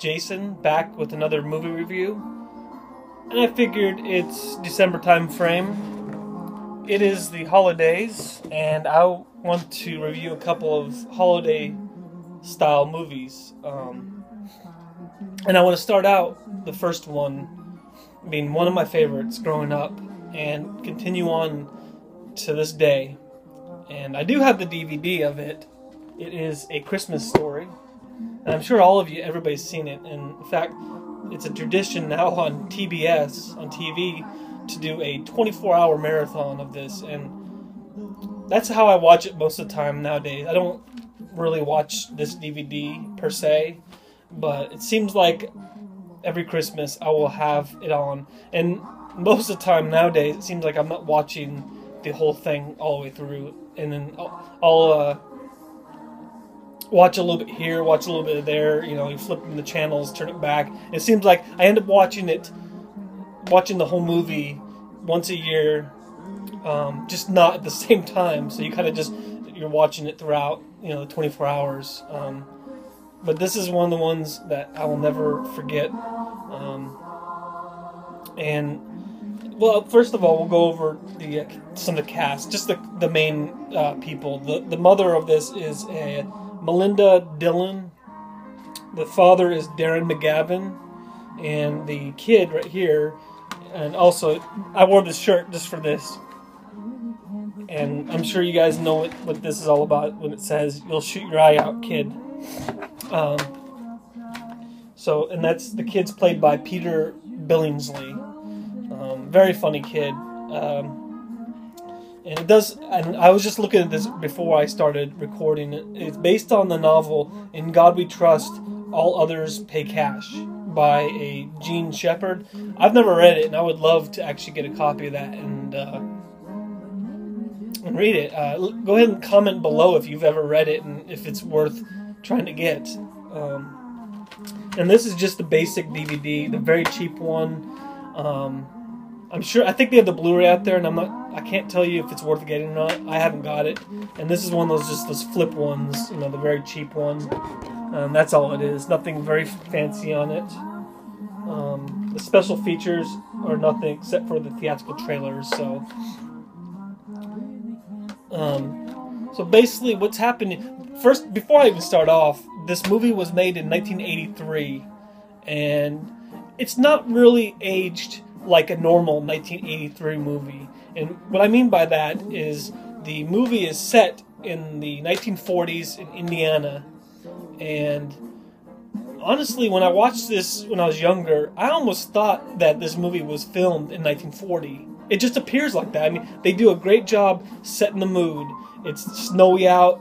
Jason back with another movie review. And I figured it's December time frame. It is the holidays and I want to review a couple of holiday style movies. Um, and I want to start out the first one being one of my favorites growing up and continue on to this day. And I do have the DVD of it. It is A Christmas Story and I'm sure all of you, everybody's seen it. And in fact, it's a tradition now on TBS, on TV, to do a 24 hour marathon of this. And that's how I watch it most of the time nowadays. I don't really watch this DVD per se, but it seems like every Christmas I will have it on. And most of the time nowadays, it seems like I'm not watching the whole thing all the way through. And then I'll, I'll uh, watch a little bit here, watch a little bit there. You know, you flip in the channels, turn it back. It seems like I end up watching it, watching the whole movie once a year, um, just not at the same time. So you kind of just you're watching it throughout, you know, the 24 hours. Um, but this is one of the ones that I will never forget. Um, and well, first of all, we'll go over the uh, some of the cast, just the the main uh, people. The the mother of this is a Melinda Dillon. The father is Darren McGavin, and the kid right here, and also I wore this shirt just for this, and I'm sure you guys know what, what this is all about when it says "You'll shoot your eye out, kid." Um, so, and that's the kid's played by Peter Billingsley. Um, very funny kid. Um, and it does. And I was just looking at this before I started recording. It. It's based on the novel "In God We Trust, All Others Pay Cash" by a Jean Shepherd. I've never read it, and I would love to actually get a copy of that and uh, and read it. Uh, go ahead and comment below if you've ever read it and if it's worth trying to get. Um, and this is just the basic DVD, the very cheap one. Um, I'm sure. I think they have the Blu-ray out there, and I'm not. I can't tell you if it's worth getting or not. I haven't got it, and this is one of those just those flip ones. You know, the very cheap one. Um, that's all it is. Nothing very fancy on it. Um, the special features are nothing except for the theatrical trailers. So, um, so basically, what's happening? First, before I even start off, this movie was made in 1983, and it's not really aged like a normal 1983 movie. And what I mean by that is the movie is set in the 1940s in Indiana. And honestly, when I watched this when I was younger, I almost thought that this movie was filmed in 1940. It just appears like that. I mean, they do a great job setting the mood. It's snowy out,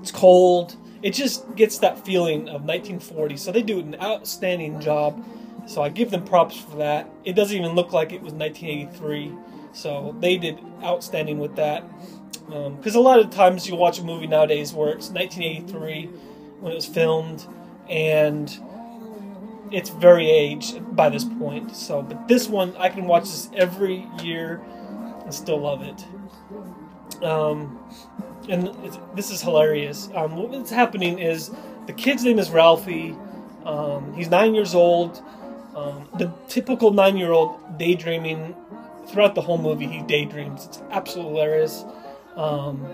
it's cold. It just gets that feeling of 1940. So they do an outstanding job so I give them props for that. It doesn't even look like it was 1983. So they did outstanding with that. Because um, a lot of times you watch a movie nowadays where it's 1983 when it was filmed, and it's very aged by this point. So, but this one I can watch this every year and still love it. Um, and this is hilarious. Um, what's happening is the kid's name is Ralphie. Um, he's nine years old. Um, the typical nine-year-old daydreaming throughout the whole movie. He daydreams. It's absolutely hilarious. Um,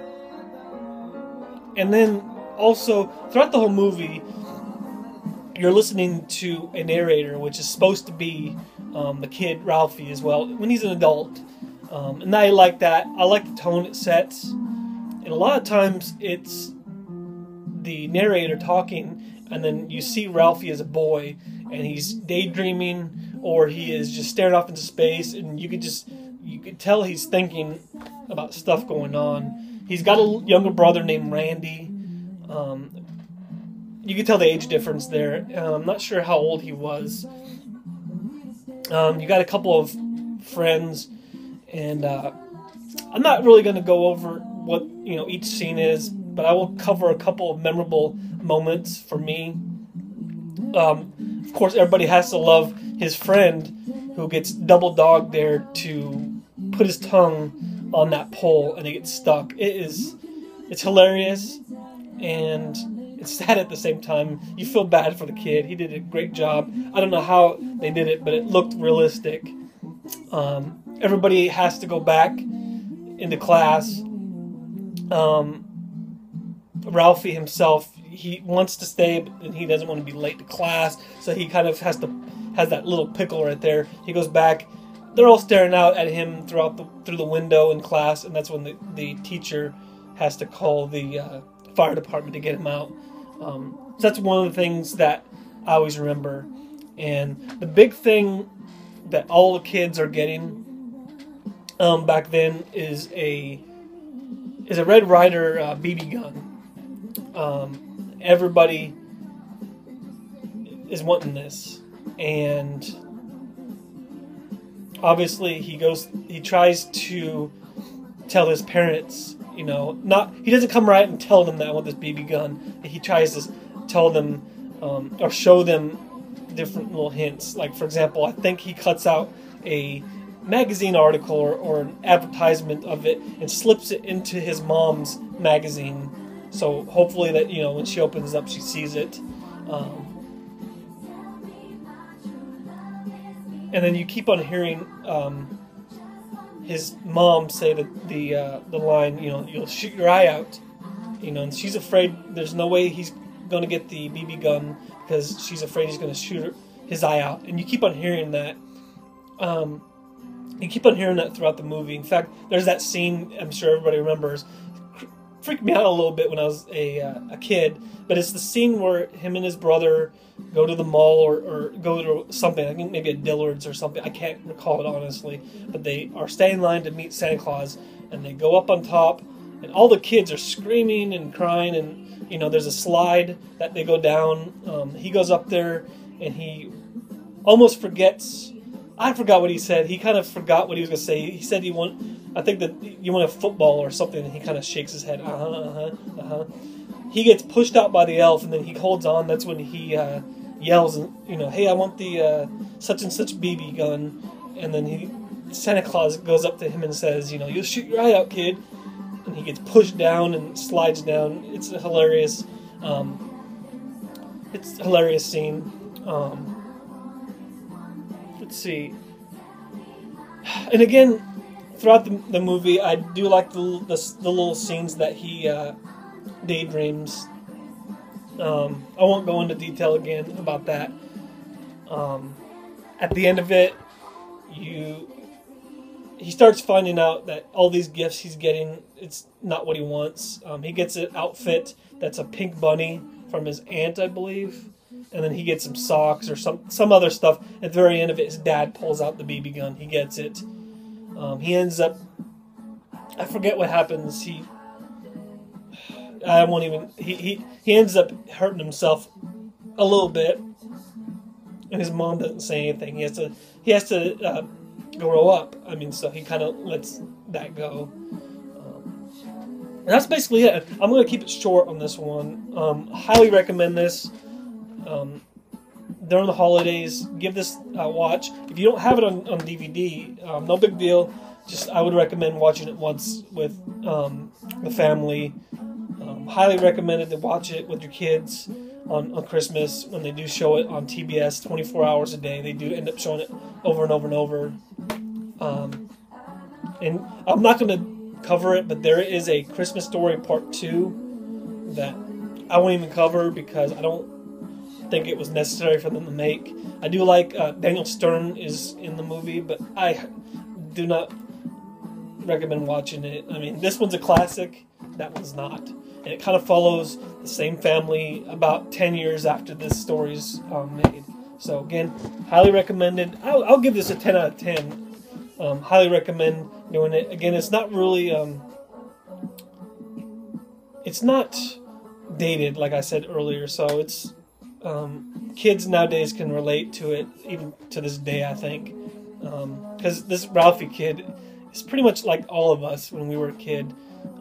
and then also throughout the whole movie, you're listening to a narrator, which is supposed to be um, the kid Ralphie as well when he's an adult. Um, and I like that. I like the tone it sets. And a lot of times it's the narrator talking, and then you see Ralphie as a boy, and he's daydreaming or he is just staring off into space and you could just you could tell he's thinking about stuff going on. He's got a younger brother named randy. Um, you could tell the age difference there. Uh, i'm not sure how old he was. Um, you got a couple of friends and uh, i'm not really going to go over what you know each scene is but i will cover a couple of memorable moments for me. Um, of course, everybody has to love his friend who gets double dog there to put his tongue on that pole and it gets stuck. It is, it's hilarious, and it's sad at the same time. You feel bad for the kid. He did a great job. I don't know how they did it, but it looked realistic. Um, everybody has to go back into class. Um, Ralphie himself, he wants to stay, but he doesn't want to be late to class, so he kind of has to has that little pickle right there. He goes back. They're all staring out at him throughout the through the window in class, and that's when the, the teacher has to call the uh, fire department to get him out. Um, so that's one of the things that I always remember. And the big thing that all the kids are getting um, back then is a is a Red Ryder uh, BB gun. Um, everybody is wanting this, and obviously he goes. He tries to tell his parents you know, not he doesn't come right and tell them that I want this BB gun. He tries to tell them um, or show them different little hints. Like for example, I think he cuts out a magazine article or, or an advertisement of it and slips it into his mom's magazine. So hopefully that you know when she opens up, she sees it. Um, and then you keep on hearing um, his mom say that the uh, the line, you know, you'll shoot your eye out, you know, and she's afraid there's no way he's going to get the BB gun because she's afraid he's going to shoot his eye out, and you keep on hearing that. Um, you keep on hearing that throughout the movie. In fact, there's that scene I'm sure everybody remembers. Freaked me out a little bit when I was a uh, a kid, but it's the scene where him and his brother go to the mall or, or go to something. I think maybe a Dillard's or something. I can't recall it honestly. But they are staying in line to meet Santa Claus, and they go up on top, and all the kids are screaming and crying, and you know there's a slide that they go down. Um, he goes up there, and he almost forgets. I forgot what he said. He kind of forgot what he was going to say. He said he want. I think that you want a football or something, and he kind of shakes his head. Uh huh. Uh huh. Uh huh he gets pushed out by the elf, and then he holds on. That's when he uh, yells, you know, "Hey, I want the uh, such and such BB gun." And then he Santa Claus goes up to him and says, "You know, you'll shoot your eye out, kid." And he gets pushed down and slides down. It's a hilarious, um, it's hilarious scene. Um, see. And again, throughout the, the movie, I do like the, the, the little scenes that he uh, daydreams. Um, I won't go into detail again about that. Um, at the end of it, you he starts finding out that all these gifts he's getting it's not what he wants. Um, he gets an outfit that's a pink bunny from his aunt, I believe, and then he gets some socks or some some other stuff. At the very end of it, his dad pulls out the BB gun. He gets it. Um, he ends up. I forget what happens. He I won't even. He, he he ends up hurting himself a little bit, and his mom doesn't say anything. He has to he has to uh, grow up. I mean, so he kind of lets that go. Um, and that's basically it. I'm going to keep it short on this one. Um, highly recommend this. Um, during the holidays, give this a watch. If you don't have it on, on DVD, um, no big deal. Just I would recommend watching it once with um, the family highly recommended to watch it with your kids on, on Christmas when they do show it on TBS 24 hours a day. They do end up showing it over and over and over. Um, and I'm not going to cover it, but there is a Christmas Story Part 2 that I won't even cover because I don't think it was necessary for them to make. I do like uh, Daniel Stern is in the movie, but I do not recommend watching it. I mean, this one's a classic, that one's not and it kind of follows the same family about 10 years after this story's um, made. So again, highly recommended. I'll, I'll, give this a 10 out of 10. Um, highly recommend doing it. Again, it's not really, um, it's not dated like I said earlier. So it's um, kids nowadays can relate to it even to this day. I think because um, this Ralphie kid is pretty much like all of us when we were a kid,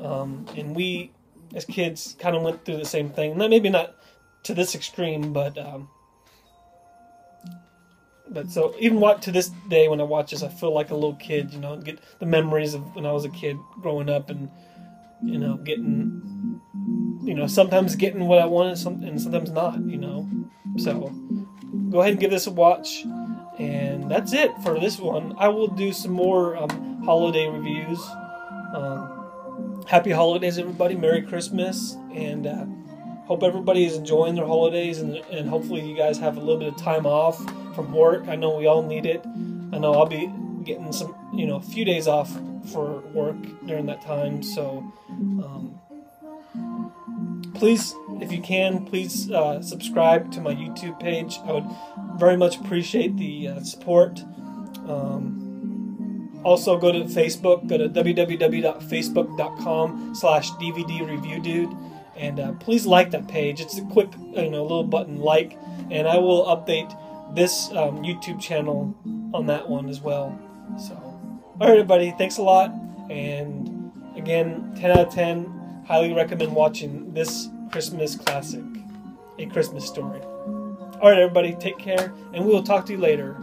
um, and we as kids kind of went through the same thing. Not maybe not to this extreme, but um, but so even what to this day when I watch this, I feel like a little kid. You know, get the memories of when I was a kid growing up and you know getting you know, sometimes getting what I want and, some, and sometimes not, you know. So go ahead and give this a watch. And that's it for this one. I will do some more um, holiday reviews. Um, happy holidays, everybody. Merry Christmas. And uh, hope everybody is enjoying their holidays. And, and hopefully, you guys have a little bit of time off from work. I know we all need it. I know I'll be getting some, you know, a few days off for work during that time. So, um, please, if you can, please uh, subscribe to my YouTube page. I would very much appreciate the uh, support. Um, also, go to Facebook. Go to www.facebook.com slash DVD Review Dude. And uh, please like that page. It's a quick, you know, little button like. And I will update this um, YouTube channel on that one as well. So, all right, everybody. Thanks a lot. And again, 10 out of 10 highly recommend watching this Christmas classic, A Christmas Story. All right, everybody, take care, and we will talk to you later.